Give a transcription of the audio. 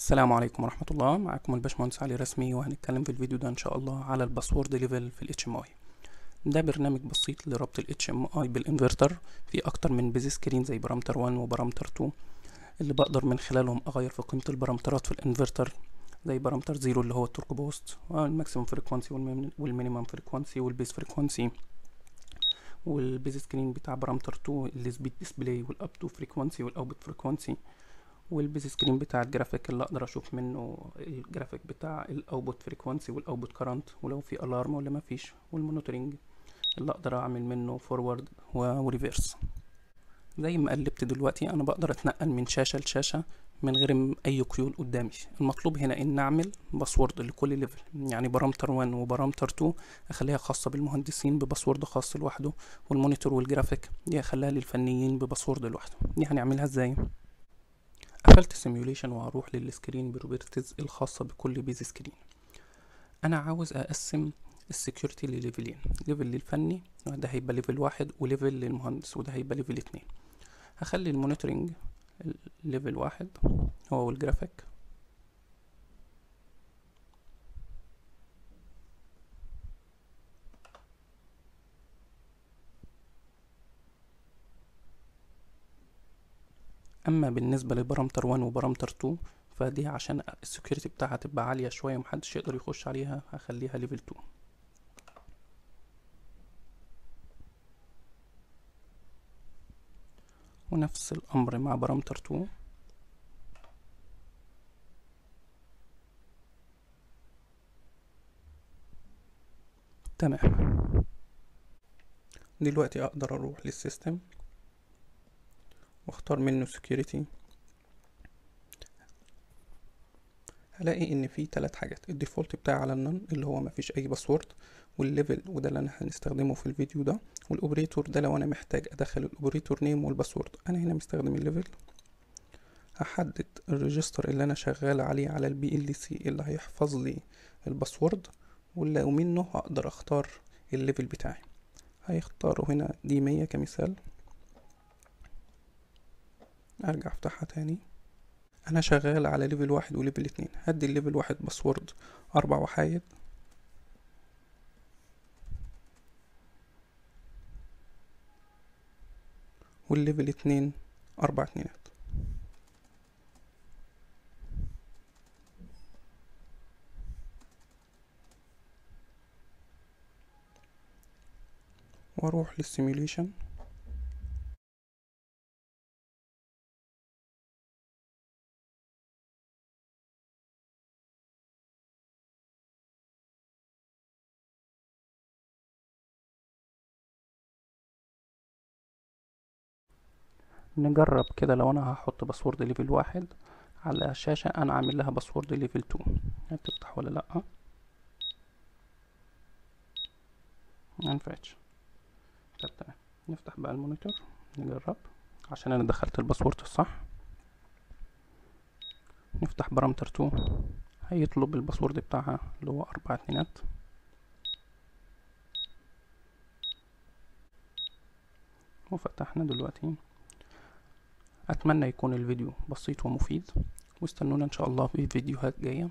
السلام عليكم ورحمة الله. معكم الباشمهندس علي رسمي وهنتكلم في الفيديو ده إن شاء الله على ال password level في ال HMI ده برنامج بسيط لربط ال HMI بالإنفرتر. في أكتر من base screen زي parameter 1 و parameter 2 اللي بقدر من خلالهم أغير في قيمة البارامترات في الإنفرتر زي parameter 0 اللي هو التورك بوست والماكسيموم فريكوانسي والمينيمم فريكوانسي والبيز فريكوانسي والبيز سكرين بتاع بارامتر 2 السبيد ديسبلاي والاب تو فريكوانسي والاوتبوت فريكوانسي وال base screen بتاع الجرافيك اللي أقدر أشوف منه الجرافيك بتاع ال output frequency وال output current ولو في alarm ولا ما فيش وال monitoring اللي أقدر أعمل منه forward و reverse زي ما قلبت دلوقتي أنا بقدر أتنقل من شاشة لشاشة من غير أي قيود قدامي. المطلوب هنا إن أعمل password لكل level يعني parameter 1 و parameter 2 أخليها خاصة بالمهندسين ب password خاص لوحده وال monitor وال graphic دي أخليها للفنيين ب password لوحده. دي هنعملها إزاي؟ قفلت simulation وهروح لل screen properties الخاصة بكل base screen أنا عاوز أقسم ال security لليفلين. level للفني ده هيبقى level واحد و level للمهندس وده هيبقى level اتنين. هخلي ال monitoring level واحد هو والجرافيك أما بالنسبة ل parameter 1 و parameter 2 فدي عشان ال security بتاعها تبقى عالية شوية ومحدش يقدر يخش عليها هخليها level 2 ونفس الأمر مع parameter 2 تمام. دلوقتي أقدر أروح لل system. واختار منه security. هلاقي إن في ثلاث حاجات. ال default بتاعي على ال none اللي هو مفيش أي password وال level وده اللي أنا هنستخدمه في الفيديو ده. وال operator ده لو أنا محتاج أدخل ال operator name وال password أنا هنا مستخدم ال level هحدد ال register اللي أنا شغال عليه على ال PLC اللي هيحفظ لي ال password ومنه هقدر أختار ال level بتاعي. هيختاره هنا دي مية كمثال. أرجع أفتحها تاني. أنا شغال على level واحد و level اتنين. هدي ال level واحد password أربع وحايد. وال level اتنين أربع اتنينات. وأروح لل simulation نجرب كده لو أنا هحط password level واحد على شاشة أنا عامل لها password level 2 هتفتح ولا لأ؟ منفعتش طب تمام. نفتح بقى ال monitor نجرب. عشان أنا دخلت ال password الصح نفتح parameter 2 هيطلب ال password بتاعها اللي هو أربع اتنينات. وفتحنا دلوقتي. أتمنى يكون الفيديو بسيط ومفيد. واستنونا إن شاء الله في فيديوهات جاية.